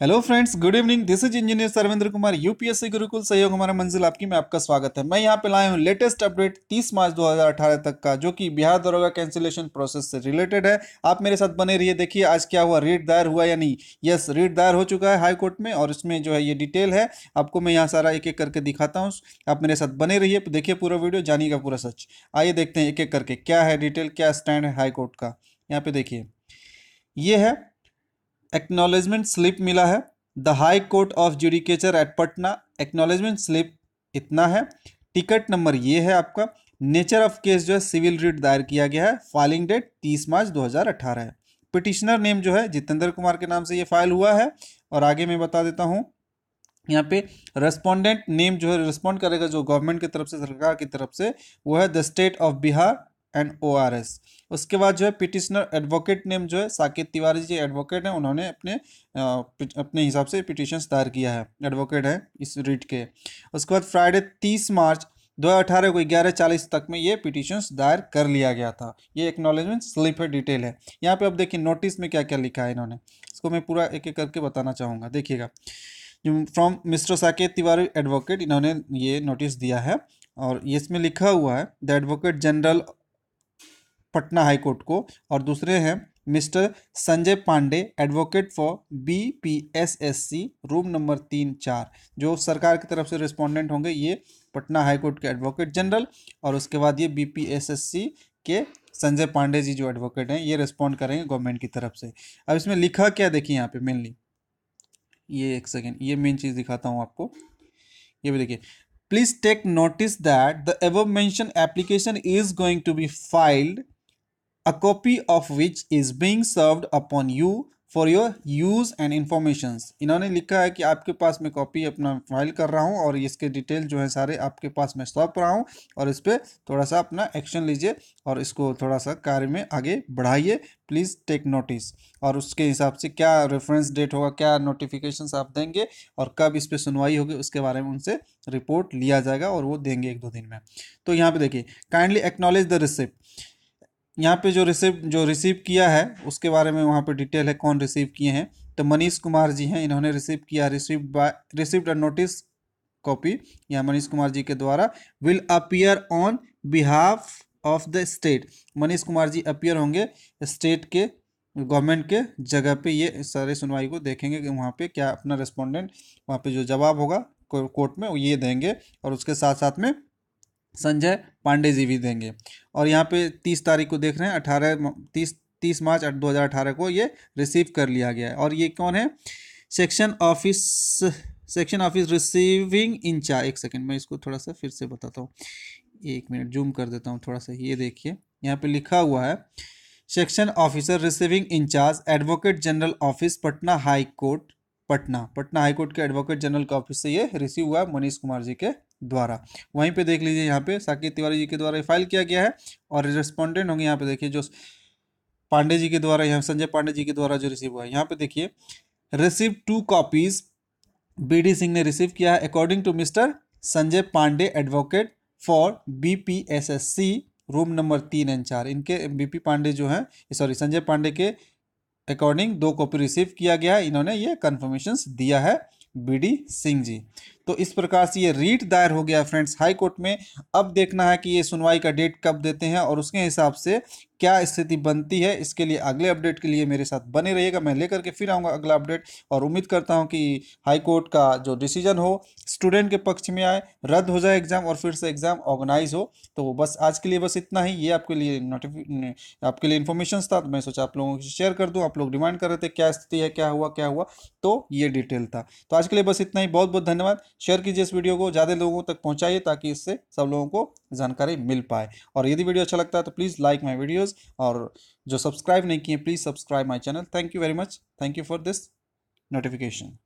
Hello friends good evening this is engineer Sarvendra Kumar UPSC Gurukul सहयोग हमारा मंजिल आपकी, में आपका स्वागत है। मैं यहाँ पे लाया हूँ लेटेस्ट अपडेट 30 मार्च 2018 तक का, जो कि बिहार दरोगा कैंसिलेशन प्रोसेस से रिलेटेड है। आप मेरे साथ बने रहिए, देखिए आज क्या हुआ रीट दायर हुआ या नहीं। यस रीट दायर हो चुका है हाई कोर्ट में और इसमें जो है ये डिटेल है। आपको मैं यहाँ सारा एक एक करके दिखाता हूँ। आप मेरे साथ बने रहिए, देखिए पूरा वीडियो जानिएगा पूरा सच। आइए देखते हैं एक एक करके क्या है डिटेल क्या स्टैंड है हाईकोर्ट का। यहाँ पे देखिए। ये है एक्नॉलेजमेंट स्लिप मिला है। The high court of judicature at Patna acknowledgement slip इतना है। टिकट नंबर ये है आपका। नेचर ऑफ़ केस जो है सिविल रिट दायर किया गया है। फाइलिंग डेट 30 मार्च 2018 है। पिटिशनर नेम जो है, जितेंद्र कुमार के नाम से ये फ़ाइल हुआ है। और आगे मैं बता देता हूँ, यहाँ पे रेस्पोंडेंट नेम जो है रिस्पॉन्ड करेगा जो गवर्नमेंट की तरफ़ से, सरकार की तरफ़ से, वो है the state of Bihar and O R S. उसके बाद जो है पिटिशनर एडवोकेट नेम जो है, साकेत तिवारी जी एडवोकेट हैं, उन्होंने अपने अपने हिसाब से पिटिशंस दायर किया है एडवोकेट है इस रीट के। उसके बाद फ्राइडे तीस मार्च दो हज़ार अठारह को ग्यारह चालीस तक में ये पिटिशंस दायर कर लिया गया था। ये एक्नॉलेजमेंट स्लिप है डिटेल है। यहाँ पे अब देखिए नोटिस में क्या क्या लिखा है इन्होंने। इसको मैं पूरा एक एक करके बताना चाहूँगा। देखिएगा। From mister Saket Tiwari advocate इन्होंने ये नोटिस दिया है और इसमें लिखा हुआ है the advocate general Patna high court को, और दूसरे हैं mister Sanjay Pandey advocate for B P S S C room number तीन चार, जो सरकार की तरफ़ से रिस्पोंडेंट होंगे, ये पटना हाई कोर्ट के एडवोकेट जनरल और उसके बाद ये B P S S C के संजय पांडे जी जो एडवोकेट हैं, ये रिस्पॉन्ड करेंगे गवर्नमेंट की तरफ़ से। अब इसमें लिखा क्या देखिए यहाँ पे मेनली ये एक सेकेंड ये मेन चीज़ दिखाता हूँ आपको। ये भी देखिए please take notice that the above mention application is going to be filed a copy of which is being served upon you for your use and information इन्होंने लिखा है कि आपके पास मैं कॉपी अपना फ़ाइल कर रहा हूँ और इसके डिटेल जो है सारे आपके पास मैं सौंप रहा हूँ और इस पर थोड़ा सा अपना एक्शन लीजिए और इसको थोड़ा सा कार्य में आगे बढ़ाइए। प्लीज़ टेक नोटिस और उसके हिसाब से क्या रेफरेंस डेट होगा, क्या नोटिफिकेशंस आप देंगे और कब इस पर सुनवाई होगी, उसके बारे में उनसे रिपोर्ट लिया जाएगा और वो देंगे एक दो दिन में। तो यहाँ पे देखिए काइंडली एक्नॉलेज द रिसिप्ट यहाँ पे जो रिसीव जो रिसीव किया है, उसके बारे में वहाँ पे डिटेल है कौन रिसीव किए हैं। तो मनीष कुमार जी हैं, इन्होंने रिसीव किया receive by a notice copy या मनीष कुमार जी के द्वारा will appear on behalf of the state Manish Kumar ji appear होंगे स्टेट के गवर्नमेंट के जगह पे, ये सारे सुनवाई को देखेंगे कि वहाँ पे क्या अपना रिस्पोंडेंट वहाँ पे जो जवाब होगा कोर्ट में, वो ये देंगे, और उसके साथ साथ में संजय पांडे जी भी देंगे। और यहाँ पे तीस तारीख को देख रहे हैं, अठारह तीस तीस मार्च दो हज़ार अठारह को ये रिसीव कर लिया गया है। और ये कौन है? Section office section office receiving incharge एक सेकंड मैं इसको थोड़ा सा फिर से बताता हूँ। एक मिनट जूम कर देता हूँ थोड़ा सा, ये देखिए। यहाँ पे लिखा हुआ है section officer receiving incharge advocate general office Patna high court, Patna. Patna high court के एडवोकेट जनरल के ऑफ़िस से ये रिसीव हुआ है, मनीष कुमार जी के द्वारा। वहीं पे देख लीजिए यहाँ पे साकेत तिवारी जी के द्वारा फ़ाइल किया गया है और रिस्पॉन्डेंट होंगे यहाँ पे देखिए जो पांडे जी के द्वारा, यहाँ संजय पांडे जी के द्वारा जो रिसीव हुआ है। यहाँ पे देखिए receive two copies B D Singh ने रिसीव किया है। According to mister Sanjay Pandey advocate for B P S S C room number तीन एंड चार। इनके बीपी पांडे जो हैं सॉरी संजय पांडे के अकॉर्डिंग दो कॉपी रिसीव किया गया है। इन्होंने ये कन्फर्मेशन दिया है बी डी सिंह जी। तो इस प्रकार से ये रीट दायर हो गया फ्रेंड्स हाई कोर्ट में। अब देखना है कि ये सुनवाई का डेट कब देते हैं और उसके हिसाब से क्या स्थिति बनती है। इसके लिए अगले अपडेट के लिए मेरे साथ बने रहिएगा। मैं लेकर के फिर आऊँगा अगला अपडेट और उम्मीद करता हूँ कि हाई कोर्ट का जो डिसीज़न हो स्टूडेंट के पक्ष में आए, रद्द हो जाए एग्ज़ाम और फिर से एग्ज़ाम ऑर्गेनाइज हो। तो बस आज के लिए बस इतना ही। ये आपके लिए नोटिफि आपके लिए इन्फॉर्मेशन था। तो मैं सोचा आप लोगों को शेयर कर दूँ। आप लोग डिमांड कर रहे थे क्या स्थिति है, क्या हुआ क्या हुआ। तो ये डिटेल था। तो आज के लिए बस इतना ही। बहुत बहुत धन्यवाद। शेयर कीजिए इस वीडियो को, ज़्यादा लोगों तक पहुँचाइए ताकि इससे सब लोगों को जानकारी मिल पाए। और यदि वीडियो अच्छा लगता है तो प्लीज़ लाइक माई वीडियोज़ और जो सब्सक्राइब नहीं किए please subscribe my channel thank you very much thank you for this notification